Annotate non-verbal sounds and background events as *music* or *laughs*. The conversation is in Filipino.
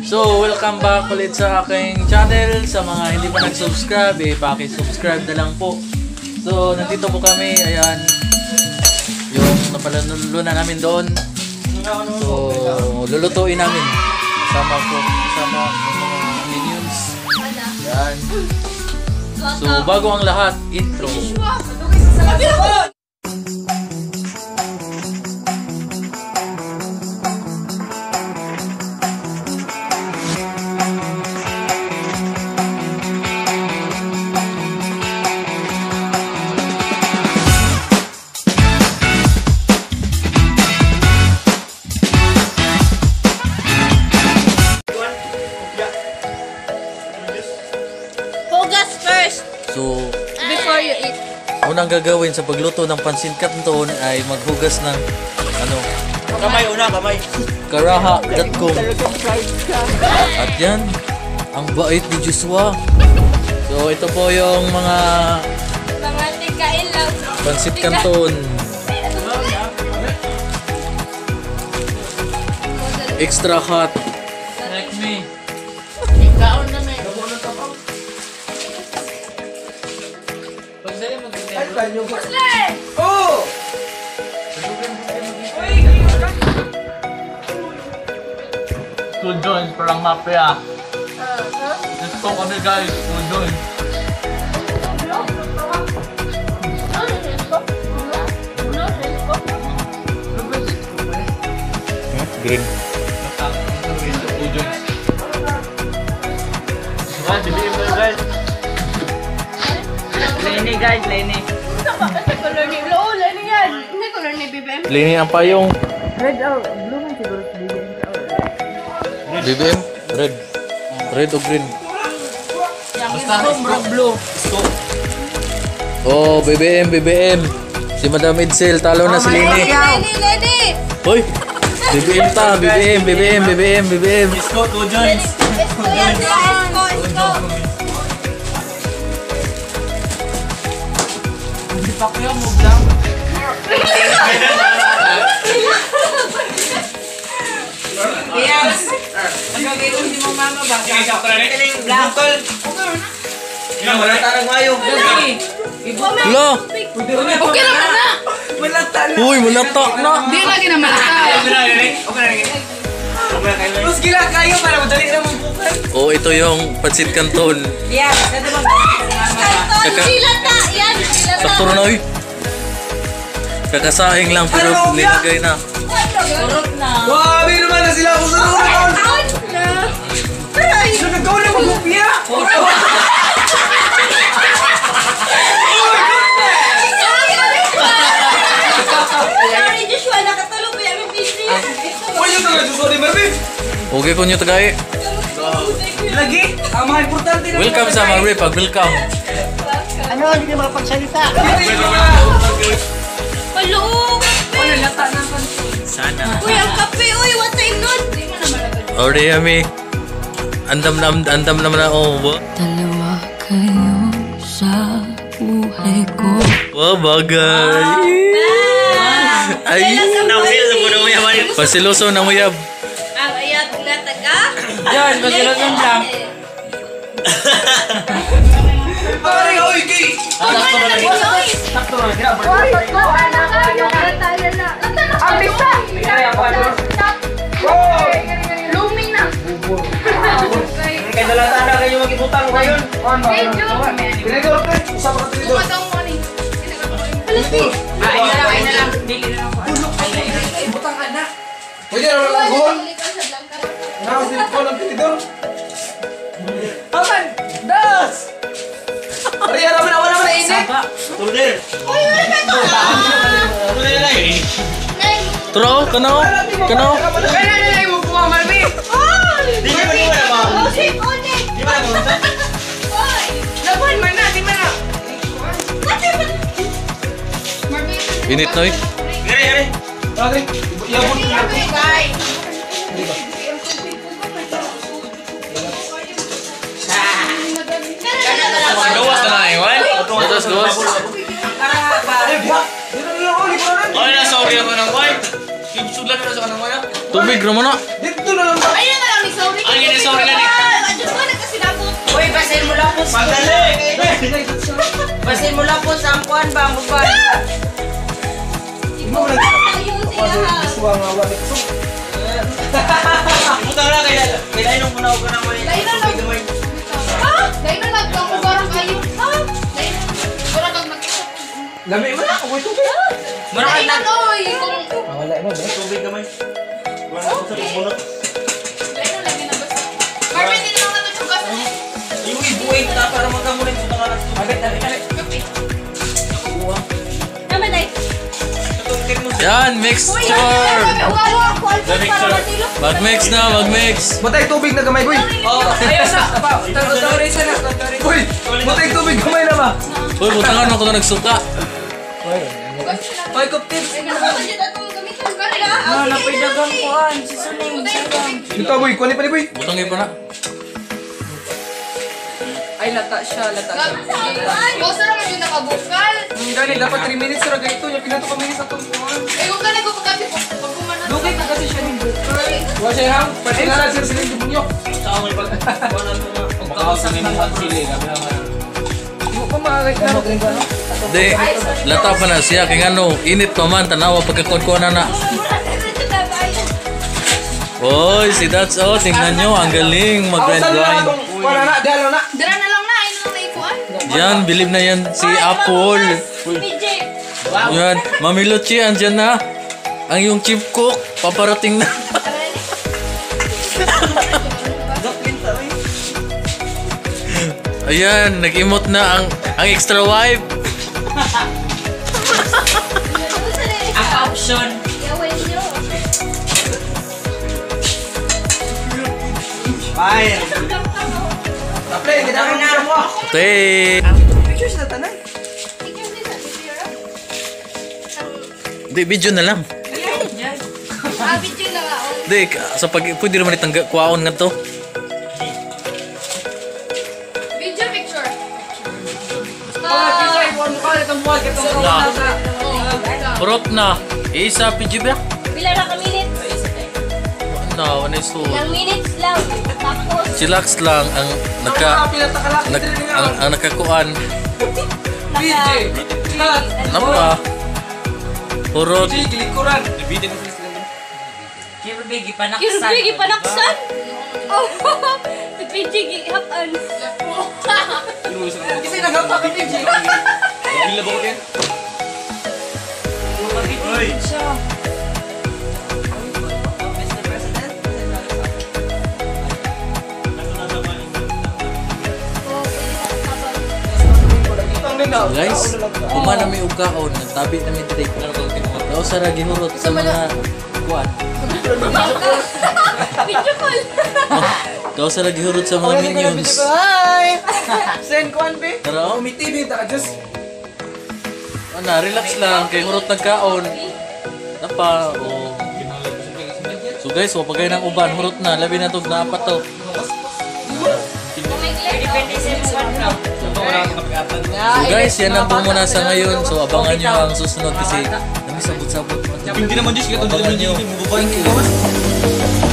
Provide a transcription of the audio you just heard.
So, welcome back ulit sa aking channel. Sa mga hindi pa nag-subscribe, eh, paki-subscribe na lang po. So, nandito po kami, ayan, yung napalalunan namin doon. So, lulutuin namin. Kasama po, kasama mga minions. Ayan. So, bago ang lahat, intro. Hugas first So, before you eat. unang gagawin sa pagluto ng pansin canton ay maghugas ng ano, Kamay una, kamay. karaha.com At yan, ang bait ni Joshua. So, ito po yung mga Mga tikain lang. pansit canton. Extra hot. Oh! Two joints, parang mafia. Gusto kami guys, two joints. Green. Two joints. Guys, bibigyan mo guys. Lenny guys, Lenny. Ni Lo, ano yan? Hindi color ni BBM. Lini ang payong. Red out. Blue man siguro bibig. BBM? Red. Red o green? Basta bro, blue. Oh, BBM, BBM. Si Madam Edsel, talo na si Lini. Lenny, Lenny! Hoy! BBM ta, BBM, BBM, BBM, BBM. Isko, two joints. Isko yan, isko, isko. Hindi pa kayo, move lang. Yes. Ang gagawin si mo mama ba? Kiling blankol. Ina wala tarang mayo. Hala! Okay lang na. Wala tarang. Uy, malata na! Di lagi na malaka. Mas gila kayo para madali na mong bukan. Oh, ito yung pansit canton. Yes, ito Kaka- silata. Yan, silata. Sakto na oy. Kakasaing lang pero Ano, nilagay na. Surot na. Grabe naman na sila ako sa noon. Out na. Aray. So nagkaw na magupya. Sorry, Joshua. Nakatulog ko yung busy. Wala sorry Marvin. Okay ko nyo tagay. Lagi, ang mga importante na Welcome sa Mari, pag welcome. Ano, hindi ka makapagsalita. Hello. Ano, lata na pa. Sana. Uy, ang kape. Uy, what time nun? Already yami. Andam na, andam na oh. Wa- Dalawa kayo sa buhay ko Wow, bagay. Ay, pasiloso na uyab. Ang ayat na taga. Yan, *laughs* pasiloson lang. Pare, oy, kay. Sakto na, grabe. Ang bisa! Kaya pa, ano? Luming na! Kaya dalata na kayo mag-ibutang ngayon. Ano? Medyo. Tinidor, pre. Usap ka tinidor. Tumatang mo ni. Alas Ay na lang, ay na lang. Dili na lang. Ibutang ka na. Pwede na wala alcohol. Nakasilit ko ng tinidor. Tulder. Uy, ka ito! Tulder na eh. Turo, kanaw, kanaw. Kaya na nila yung buwa, Marvi. Di ka ba? Oh, shit! Oh, shit! Di ba mo? Uy! Labuhan man na, di man na. Init na eh. Gari, gari. Gari. Yabot. Gawas na na Dos, dos. Ay, nasabi ako ng white. Sudlan na sa kanang wala. Tubig, ramo na. Dito na lang. Ayun na lang, sorry. Ayun na, sorry na. Ayun na kasi napot. Uy, basin mo lang po. Madali! Basin mo lang po sa ampuan ba, mo ba? Ibo na. Ayun siya. Iswa nga, wala. Puta na, kailan. Kailan nung muna ako na mo. Lami mo na ako tubig. Marakad Lain na. eh, Kung... Wala na ba? Tubig gamay. Wala ko sa. Lain na lagi na basta. Marvin, hindi naman natin yung gaso. Para puta ka na. Abit. Kape. Naman ay. Itong kin mo. Yan, mixture! Wawa ako. Para matilo. Mag-mix na, mag-mix! Butay tubig na gamay, boy. Oh, ayos na. Tawari sa na. Boy, butay tubig gamay na ba? Uy, butangan ako na nagsuka. Hoy, kuptip. No, napidagang kuan. Si Suning. Dito, boy. Kunin pa ni, boy. Butangin pa na. Ay, lata siya. Lata siya. Na naman yung nakabukal. Ang gani, dapat 3 minutes ra ganito. Yung pinato ka minutes atong kuhan. Eh, kung ganun ko kasi pag kumanan. Lugay ka kasi siya ng bukal. Wala siya ham. Pati na lang sila sila yung bunyok. Tao may pag... Kuan na na. Pagkawasan mo ang *laughs* sili. Hindi mo pa makakita. Di, lata pa na siya. Kaya ano, init pa man. Tanawa pagkakon-kuan na na. Oy, si That's oh, tingnan nyo, ang galing Ako sa mag-grind nila grind. atong wala na. Dalo na. Dara na lang na, ayun naikuan. Yan, bilib na yan si Apple. Yan, Mami Luchi, andyan na. Ang yung chip cook, paparating na. *laughs* Ayan, nag-emote na ang ang extra wife. Ang option. Fire. Apply, kita mo na mo. Te. Pictures na tanan. Di, video na lang. Ah, PJ na nga. oh. Di, sa pag, pwede naman itang kuwaon nga to. Na. Oh, Purot na. Isa, video ba? Pila na ka minutes? No, ano yung Ilang minutes lang. Tapos, Chillax lang ang nagka... Nag, ang, ang nakakuan. *laughs* PJ. Cut. Ano? Purot. PJ, kilikuran. Kirby, gipanaksan. Kirby, gipanaksan. Oh, *laughs* si PJ, gihapan. Kasi nagapa *laughs* ka PJ. Hoy. Mr. President. Guys, kuma na may ugaon, nagtabi na may direct. Daw sa gihurot sa mga kuan. Video call. Daw sa gihurot sa mga minions. Hi. Send kuan be. Tara, oh. Umitibig, taka just. Ana, relax lang kay hurot nagkaon. Napa, oh. So guys, wa pagay ng uban, hurot na, labi na tog na apat to. So guys, yan lang po muna sa ngayon. So abangan nyo ang susunod kasi kami sabot-sabot. Hindi naman Diyos, Abangan nyo. Thank you.